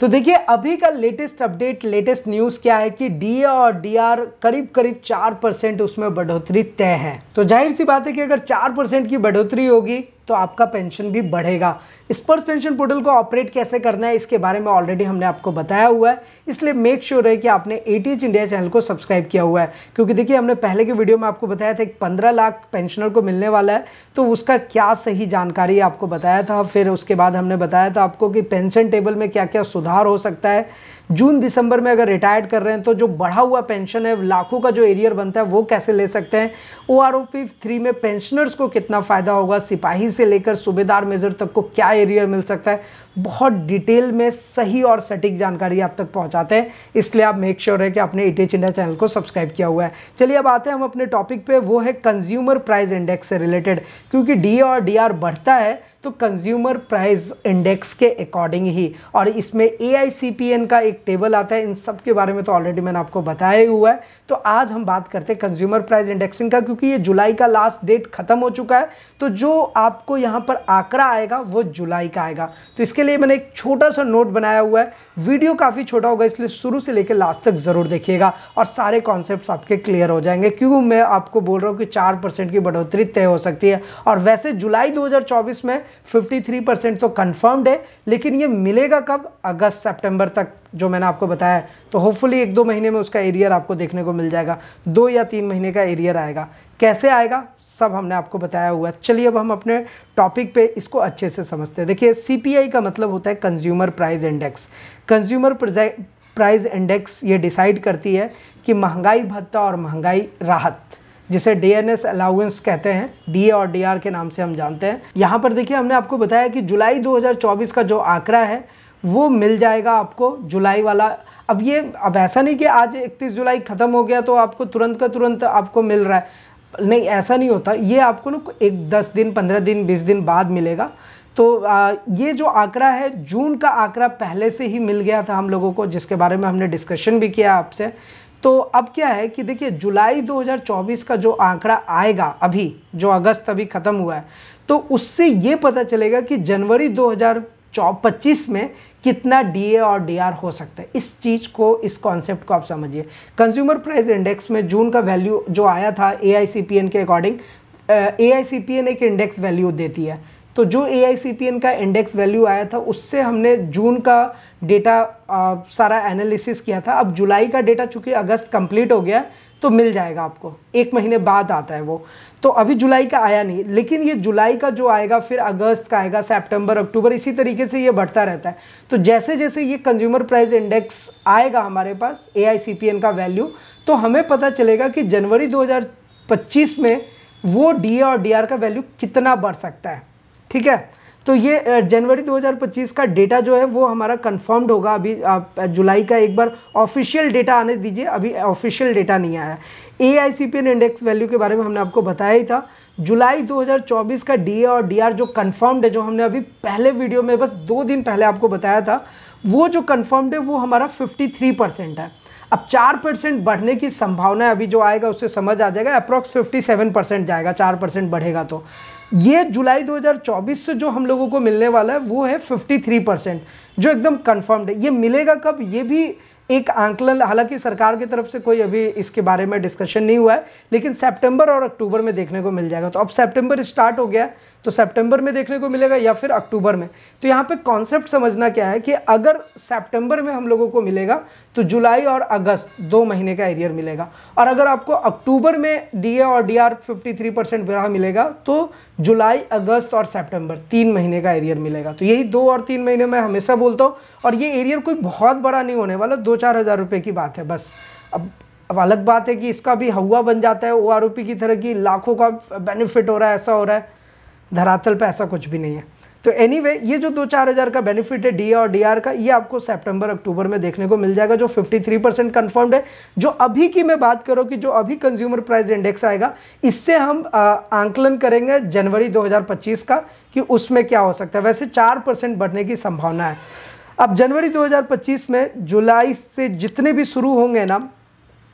तो देखिए, अभी का लेटेस्ट अपडेट लेटेस्ट न्यूज़ क्या है कि डी और डीआर करीब करीब चार परसेंट उसमें बढ़ोतरी तय है। तो ज़ाहिर सी बात है कि अगर चार परसेंट की बढ़ोतरी होगी तो आपका पेंशन भी बढ़ेगा। स्पर्श पेंशन पोर्टल को ऑपरेट कैसे करना है, इसके बारे में ऑलरेडी हमने आपको बताया हुआ है। इसलिए मेक श्योर है कि आपने ए इंडिया चैनल को सब्सक्राइब किया हुआ है। क्योंकि देखिए, हमने पहले के वीडियो में आपको बताया था कि पंद्रह लाख पेंशनर को मिलने वाला है। तो उसका क्या सही जानकारी आपको बताया था। फिर उसके बाद हमने बताया था आपको कि पेंशन टेबल में क्या क्या सुधार हो सकता है। जून, दिसंबर में अगर रिटायर्ड कर रहे हैं तो जो बढ़ा हुआ पेंशन है, लाखों का जो एरियर बनता है, वो कैसे ले सकते हैं? ओ आर में पेंशनर्स को कितना फ़ायदा होगा? सिपाही से लेकर सूबेदार मेजर तक को क्या एरियर मिल सकता है, बहुत डिटेल में सही और सटीक जानकारी आप तक पहुंचाते हैं। इसलिए आप मेक श्योर है कि आपने ई इंडिया चैनल को सब्सक्राइब किया हुआ है। चलिए अब आते हैं हम अपने टॉपिक पे, वो है कंज्यूमर प्राइस इंडेक्स से रिलेटेड क्योंकि डी और डीआर बढ़ता है तो कंज्यूमर प्राइस इंडेक्स के अकॉर्डिंग ही। और इसमें ए का एक टेबल आता है, इन सब के बारे में तो ऑलरेडी मैंने आपको बताया ही हुआ है। तो आज हम बात करते हैं कंज्यूमर प्राइस इंडेक्सिंग का, क्योंकि ये जुलाई का लास्ट डेट खत्म हो चुका है। तो जो आपको यहाँ पर आंकड़ा आएगा, वो जुलाई का आएगा। तो इसके लिए मैंने एक छोटा सा नोट बनाया हुआ है। वीडियो काफ़ी छोटा होगा, इसलिए शुरू से लेकर लास्ट तक ज़रूर देखिएगा और सारे कॉन्सेप्ट आपके क्लियर हो जाएँगे क्यों मैं आपको बोल रहा हूँ कि चार की बढ़ोतरी तय हो सकती है। और वैसे जुलाई 2024 में 53 परसेंट तो कंफर्म्ड है, लेकिन ये मिलेगा कब? अगस्त, सितंबर तक, जो मैंने आपको बताया तो होपफुली एक दो महीने में उसका एरियर आपको देखने को मिल जाएगा। दो या तीन महीने का एरियर आएगा। कैसे आएगा, सब हमने आपको बताया हुआ है। चलिए अब हम अपने टॉपिक पे इसको अच्छे से समझते हैं। देखिए सीपीआई का मतलब होता है consumer price index consumer price index ये डिसाइड करती है कि महँगाई भत्ता और महँगाई राहत, जिसे डी एन एस अलाउंस कहते हैं डी और डी आर के नाम से हम जानते हैं। यहाँ पर देखिए, हमने आपको बताया कि जुलाई 2024 का जो आंकड़ा है, वो मिल जाएगा आपको जुलाई वाला। अब ये, अब ऐसा नहीं कि आज 31 जुलाई ख़त्म हो गया तो आपको तुरंत का तुरंत आपको मिल रहा है। नहीं ऐसा नहीं होता। ये आपको ना एक दस दिन पंद्रह दिन बीस दिन बाद मिलेगा। तो आ, ये जो आंकड़ा है जून का आंकड़ा पहले से ही मिल गया था हम लोगों को जिसके बारे में हमने डिस्कशन भी किया आपसे। तो अब क्या है कि देखिए जुलाई 2024 का जो आंकड़ा आएगा अभी जो अगस्त अभी ख़त्म हुआ है तो उससे ये पता चलेगा कि जनवरी 2025 में कितना डीए और डीआर हो सकता है। इस चीज़ को, इस कॉन्सेप्ट को आप समझिए। कंज्यूमर प्राइस इंडेक्स में जून का वैल्यू जो आया था एआईसीपीएन के अकॉर्डिंग एआईसीपीएन एक इंडेक्स वैल्यू देती है। तो जो एआईसीपीएन का इंडेक्स वैल्यू आया था, उससे हमने जून का डेटा सारा एनालिसिस किया था। अब जुलाई का डेटा चूँकि अगस्त कंप्लीट हो गया तो मिल जाएगा आपको। एक महीने बाद आता है वो। तो अभी जुलाई का आया नहीं, लेकिन ये जुलाई का जो आएगा, फिर अगस्त का आएगा, सितंबर, अक्टूबर, इसी तरीके से ये बढ़ता रहता है। तो जैसे जैसे ये कंज्यूमर प्राइस इंडेक्स आएगा हमारे पास एआईसीपीएन का वैल्यू तो हमें पता चलेगा कि जनवरी 2025 में वो डी और डीआर का वैल्यू कितना बढ़ सकता है। ठीक है? तो ये जनवरी 2025 का डेटा जो है, वो हमारा कंफर्म्ड होगा। अभी जुलाई का एक बार ऑफिशियल डेटा आने दीजिए। अभी ऑफिशियल डेटा नहीं आया A I C P N index value के बारे में हमने आपको बताया ही था। जुलाई 2024 का डी और डी आर जो कन्फर्म्ड है, जो हमने अभी पहले वीडियो में बस दो दिन पहले आपको बताया था, वो जो कंफर्म्ड है, वो हमारा 53 परसेंट है। अब चार परसेंट बढ़ने की संभावना अभी जो आएगा, उससे समझ आ जाएगा, अप्रॉक्स 57 परसेंट जाएगा, चार परसेंट बढ़ेगा तो। ये जुलाई 2024 से जो हम लोगों को मिलने वाला है, वो है 53 परसेंट, जो एकदम कंफर्म्ड है। ये मिलेगा कब? ये भी एक आंकलन, हालाँकि सरकार की तरफ़ से कोई अभी इसके बारे में डिस्कशन नहीं हुआ है, लेकिन सितंबर और अक्टूबर में देखने को मिल जाएगा। तो अब सितंबर स्टार्ट हो गया तो सितंबर में देखने को मिलेगा या फिर अक्टूबर में? तो यहाँ पे कॉन्सेप्ट समझना क्या है कि अगर सितंबर में हम लोगों को मिलेगा तो जुलाई और अगस्त दो महीने का एरियर मिलेगा। और अगर आपको अक्टूबर में डीए और डी आर फिफ्टी मिलेगा तो जुलाई अगस्त और सेप्टेम्बर तीन महीने का एरियर मिलेगा। तो यही दो और तीन महीने में हमेशा बोलता हूँ। और ये एरियर कोई बहुत बड़ा नहीं होने वाला, दो चार हज़ार रुपये की बात है बस। अब अब अलग बात है कि इसका भी हवा बन जाता है ओ आर की तरह की लाखों का बेनिफिट हो रहा है ऐसा हो रहा है। धरातल पे ऐसा कुछ भी नहीं है। तो एनीवे anyway, ये जो दो चार हज़ार का बेनिफिट है डी और डी आर का ये आपको सितंबर अक्टूबर में देखने को मिल जाएगा जो 53 परसेंट कन्फर्म्ड है जो अभी की मैं बात करूँ कि जो अभी कंज्यूमर प्राइस इंडेक्स आएगा इससे हम आंकलन करेंगे जनवरी 2025 का कि उसमें क्या हो सकता है। वैसे चार परसेंट बढ़ने की संभावना है। अब जनवरी 2025 में जुलाई से जितने भी शुरू होंगे ना,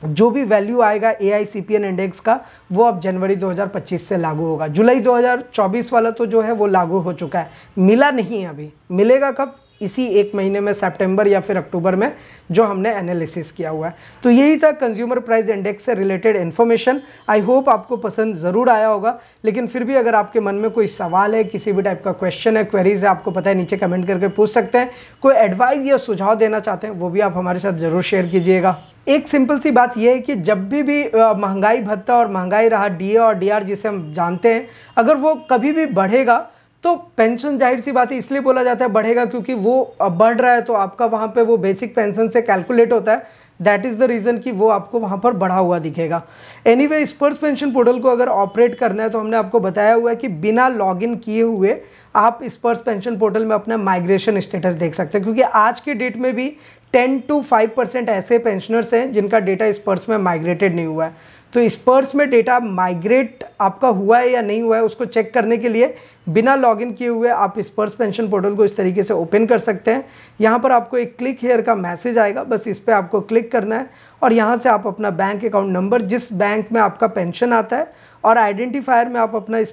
जो भी वैल्यू आएगा A I C P N index का, वो अब जनवरी 2025 से लागू होगा। जुलाई 2024 वाला तो जो है, वो लागू हो चुका है। मिला नहीं है अभी। मिलेगा कब? इसी एक महीने में सितंबर या फिर अक्टूबर में जो हमने एनालिसिस किया हुआ है। तो यही था कंज्यूमर प्राइस इंडेक्स से रिलेटेड इन्फॉर्मेशन आई होप आपको पसंद ज़रूर आया होगा, लेकिन फिर भी अगर आपके मन में कोई सवाल है, किसी भी टाइप का क्वेश्चन है क्वेरीज है, आपको पता है, नीचे कमेंट करके पूछ सकते हैं। कोई एडवाइस या सुझाव देना चाहते हैं, वो भी आप हमारे साथ ज़रूर शेयर कीजिएगा। एक सिंपल सी बात यह है कि जब भी भी महँगाई भत्ता और महँगाई रहा डीए और डी जिसे हम जानते हैं, अगर वो कभी भी बढ़ेगा तो पेंशन ज़ाहिर सी बात है, इसलिए बोला जाता है, बढ़ेगा क्योंकि वो बढ़ रहा है तो आपका वहाँ पे वो बेसिक पेंशन से कैलकुलेट होता है। दैट इज़ द रीज़न कि वो आपको वहाँ पर बढ़ा हुआ दिखेगा। Anyway Sparsh pension portal को अगर ऑपरेट करना है तो हमने आपको बताया हुआ है कि बिना लॉगिन किए हुए आप स्पर्स पेंशन पोर्टल में अपना माइग्रेशन स्टेटस देख सकते हैं, क्योंकि आज के डेट में भी टेन टू फाइव परसेंट ऐसे पेंशनर्स हैं जिनका डेटा स्पर्स में माइग्रेटेड नहीं हुआ है। तो स्पर्स में डेटा माइग्रेट आपका हुआ है या नहीं हुआ है, उसको चेक करने के लिए बिना लॉगिन किए हुए आप स्पर्स पेंशन पोर्टल को इस तरीके से ओपन कर सकते हैं। यहाँ पर आपको एक क्लिक हेयर का मैसेज आएगा, बस इस पर आपको क्लिक करना है और यहाँ से आप अपना बैंक अकाउंट नंबर जिस बैंक में आपका पेंशन आता है और आइडेंटिफायर में आप अपना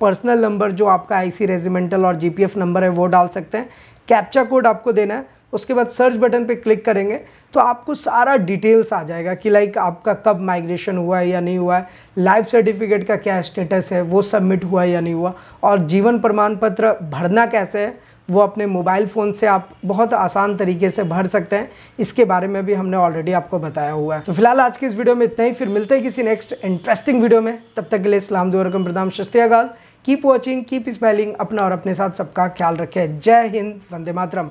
पर्सनल नंबर जो आपका आईसी रेजिमेंटल और जीपीएफ नंबर है वो डाल सकते हैं। कैप्चा कोड आपको देना है उसके बाद सर्च बटन पे क्लिक करेंगे तो आपको सारा डिटेल्स आ जाएगा कि लाइक आपका कब माइग्रेशन हुआ है या नहीं हुआ है लाइफ सर्टिफिकेट का क्या स्टेटस है, वो सबमिट हुआ है या नहीं हुआ, और जीवन प्रमाण पत्र भरना कैसे है, वो अपने मोबाइल फ़ोन से आप बहुत आसान तरीके से भर सकते हैं। इसके बारे में भी हमने ऑलरेडी आपको बताया हुआ है। तो फ़िलहाल आज की इस वीडियो में इतना ही, फिर मिलते हैं किसी नेक्स्ट इंटरेस्टिंग वीडियो में। तब तक के लिए इस्लाम दुआरकम प्रदाम शस्त्रियागाल कीप वॉचिंग कीप स्माइलिंग अपना और अपने साथ सबका ख्याल रखें। जय हिंद, वंदे मातरम।